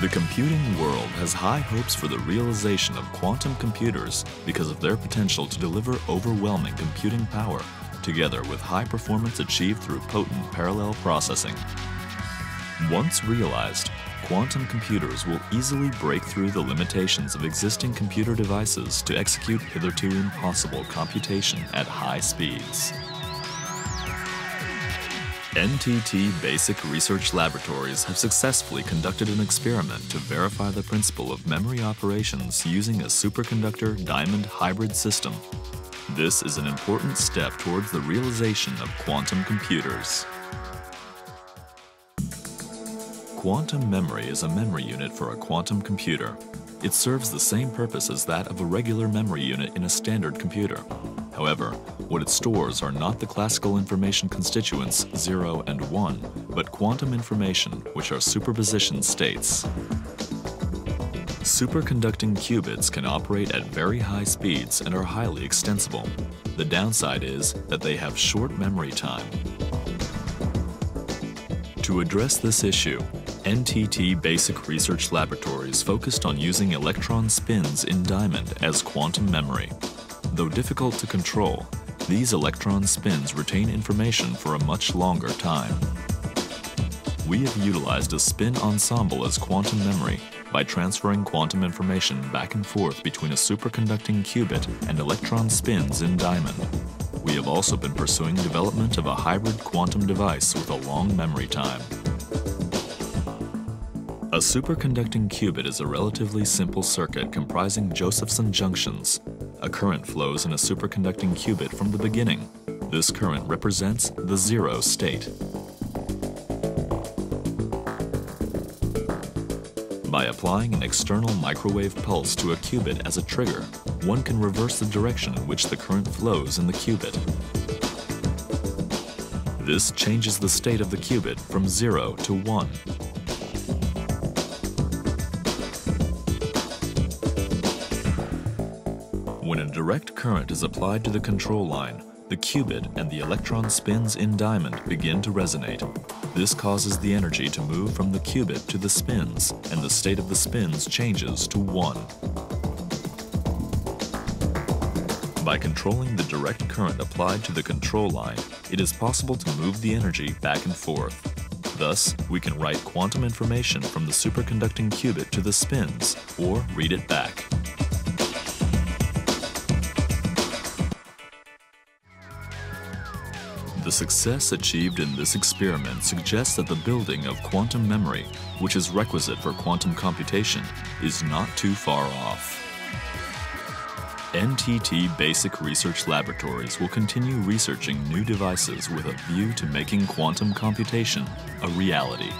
The computing world has high hopes for the realization of quantum computers because of their potential to deliver overwhelming computing power, together with high performance achieved through potent parallel processing. Once realized, quantum computers will easily break through the limitations of existing computer devices to execute hitherto impossible computation at high speeds. NTT Basic Research Laboratories have successfully conducted an experiment to verify the principle of memory operations using a superconductor diamond hybrid system. This is an important step towards the realization of quantum computers. Quantum memory is a memory unit for a quantum computer. It serves the same purpose as that of a regular memory unit in a standard computer. However, what it stores are not the classical information constituents 0 and 1, but quantum information, which are superposition states. Superconducting qubits can operate at very high speeds and are highly extensible. The downside is that they have short memory time. To address this issue, NTT Basic Research Laboratories focused on using electron spins in diamond as quantum memory. Though difficult to control, these electron spins retain information for a much longer time. We have utilized a spin ensemble as quantum memory by transferring quantum information back and forth between a superconducting qubit and electron spins in diamond. We have also been pursuing development of a hybrid quantum device with a long memory time. A superconducting qubit is a relatively simple circuit comprising Josephson junctions a current flows in a superconducting qubit from the beginning. This current represents the zero state. By applying an external microwave pulse to a qubit as a trigger, one can reverse the direction in which the current flows in the qubit. This changes the state of the qubit from 0 to 1. When a direct current is applied to the control line, the qubit and the electron spins in diamond begin to resonate. This causes the energy to move from the qubit to the spins, and the state of the spins changes to 1. By controlling the direct current applied to the control line, it is possible to move the energy back and forth. Thus, we can write quantum information from the superconducting qubit to the spins, or read it back. The success achieved in this experiment suggests that the building of quantum memory, which is requisite for quantum computation, is not too far off. NTT Basic Research Laboratories will continue researching new devices with a view to making quantum computation a reality.